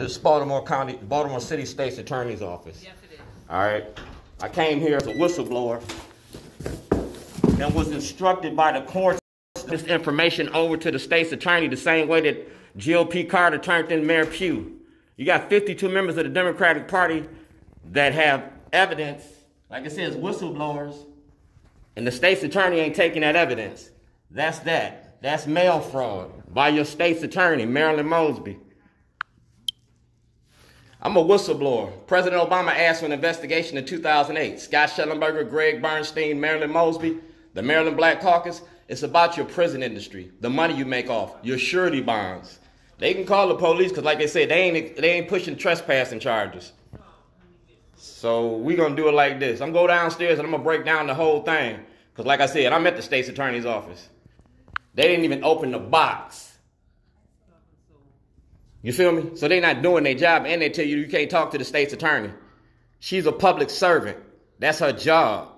This is Baltimore County, Baltimore City State's Attorney's Office. Yes, it is. All right. I came here as a whistleblower and was instructed by the court to this information over to the state's attorney the same way that GOP Carter turned in Mayor Pugh. You got 52 members of the Democratic Party that have evidence, like it says, whistleblowers, and the state's attorney ain't taking that evidence. That's that. That's mail fraud by your state's attorney, Marilyn Mosby. I'm a whistleblower. President Obama asked for an investigation in 2008. Scott Shellenberger, Gregg Bernstein, Marilyn Mosby, the Maryland Black Caucus. It's about your prison industry, the money you make off, your surety bonds. They can call the police because, like they said, they ain't they ain't pushing trespassing charges. So we gonna do it like this. I'm gonna go downstairs and I'm gonna break down the whole thing. Cause like I said, I'm at the state's attorney's office. They didn't even open the box. You feel me? So they not doing their job and they tell you you can't talk to the state's attorney. She's a public servant. That's her job.